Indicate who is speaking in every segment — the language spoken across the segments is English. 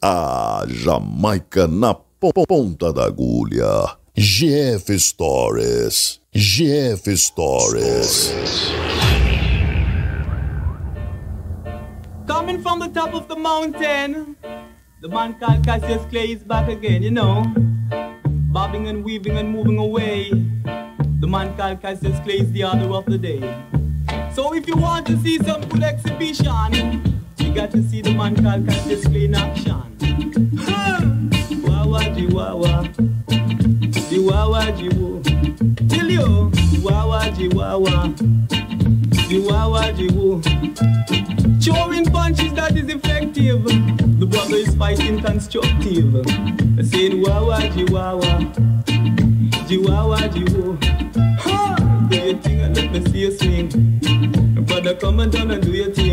Speaker 1: A Jamaica na ponta da agulha. GF Stories. GF Stories.
Speaker 2: Coming from the top of the mountain, the man called Cassius Clay is back again, you know. Bobbing and weaving and moving away. The man called Cassius Clay is the order of the day. So if you want to see some good exhibition, you got to see the man called Cassius Clay in action. Wawa jiwawa, jiwawa jiwo. Till you, wawa jiwawa, jiwawa jiwo. Throwing punches that is effective. The brother is fighting constructive. Saying wawa jiwawa, jiwawa jiwo. Ha! Do your thing and let me see you swing. Brother, come and down and do your thing.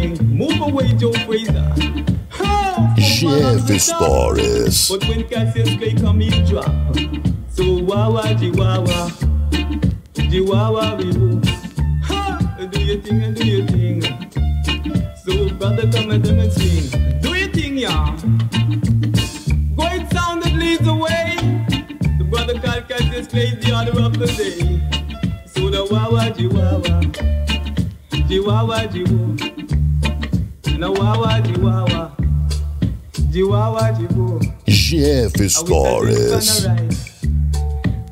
Speaker 2: Ha!
Speaker 1: GF Stories.
Speaker 2: But when Cassius Clay come, he drop. So wawa jiwawa, jiwawa vivo. Ha! Do your thing and do your thing. So brother, come and down and sing. Do your thing, y'all. It sound that leads away. The brother called Cassius Clay the order of the day. So the wawa jiwawa, jiwawa jiwo. Na wawa jiwawa.
Speaker 1: GF Stories.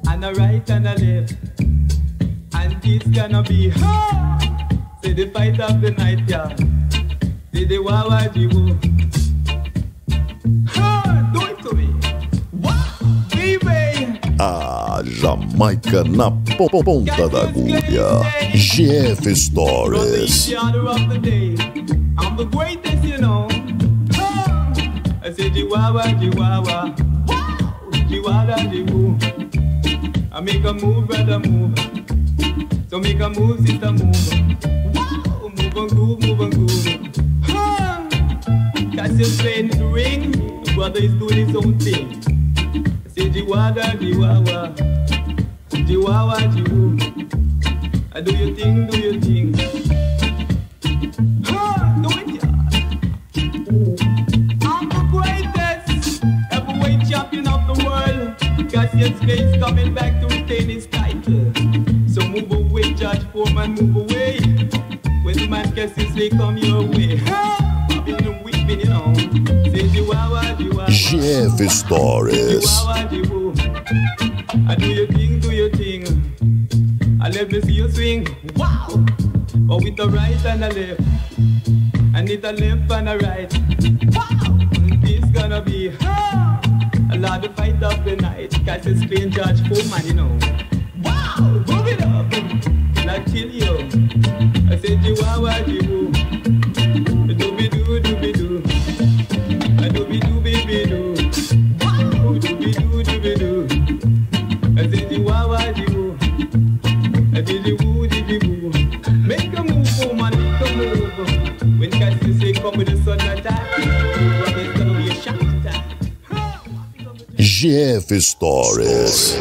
Speaker 2: And a right and a left. And it's gonna be ha! Say the fight of the night, yeah. Say the wawa jiwo. Ha! Do it to me. Wow! Baby!
Speaker 1: A Jamaica na ponta da agulha. GF Stories.
Speaker 2: I'm the greatest, you know. Jiwawa, Jiwawa. Wow! Jiwada, I make a move, brother, move. So make a move, sister, move. Wow! Move and groove, move and groove. Ha! Cassius playing the ring. The brother is doing his own thing. I say Jiwada, Jiwawa. Jiwawa, Jiwu. I do your thing, do your thing. George Foreman, move away. When the man Cassius Clay come your way. Ha! Bobbing and weeping, you know. Say Chihuahua, Chihuahua.
Speaker 1: GF Stories.
Speaker 2: I do your thing, do your thing. I let me see you swing. Wow! But with the right and the left. And it a left and a right. Wow! Mm, this gonna be a lot of fight of the night. Cause it's clean George Foreman, you know.
Speaker 1: GF Stories.